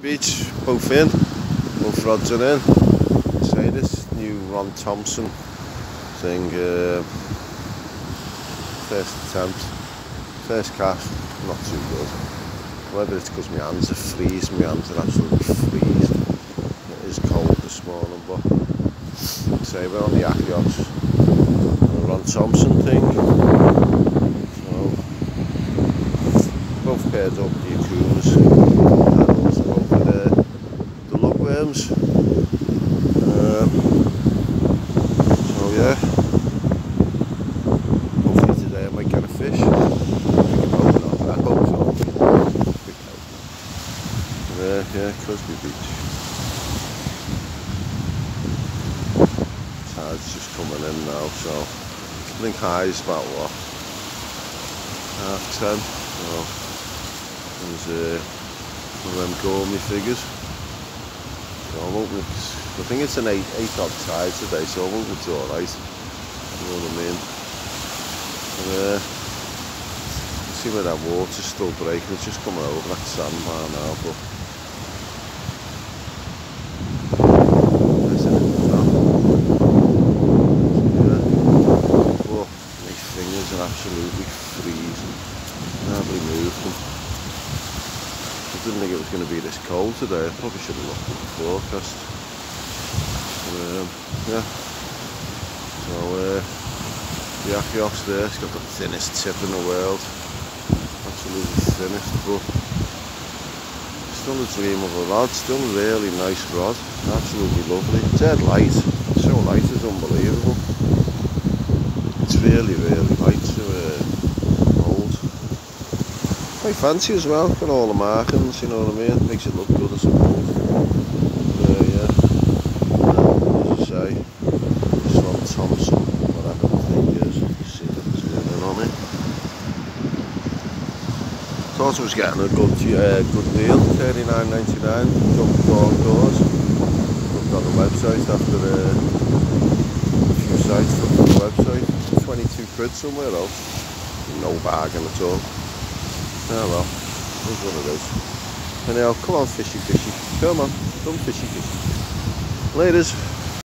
Beach, both in, both rods are in. Say this new Ron Thompson thing, uh, first attempt, first cast, not too good. Whether it's because my hands are freezing, my hands are absolutely freezing. It is cold this morning, but say we're on the Achios, the Ron Thompson thing. So, both pairs up the Akumas worms. Um, so yeah, hopefully today I might get a fish. I. Yeah, Crosby Beach. Tide's just coming in now, so I think high is about what? Half ten. So there's uh, one of them Gormley figures. So hoping it's, I think it's an 8, eight odd tide today, so I'm hoping it's alright. You know what I mean? And, uh, see where that water's still breaking, it's just coming over that sandbar now, but absolutely freezing. didn't think it was going to be this cold today. I probably should have looked at the forecast. Um, yeah. So, uh, the Achios there, it's got the thinnest tip in the world. Absolutely thinnest, but still a dream of a rod. Still a really nice rod. Absolutely lovely. Dead light. So light, is unbelievable. It's really, really quite fancy as well, got all the markings, you know what I mean, makes it look good I suppose. Uh, yeah, as I say, this Ron Thompson, whatever the thing is, see that zoom in on it. Thought I was getting a good uh, good deal, thirty nine ninety nine. jumped four doors. Looked on the website after uh, a few sites from the website, 22 quid somewhere else, no bargain at all. Oh well, there's one of those. And now, come on fishy fishy. Come on, come fishy fishy. Laters.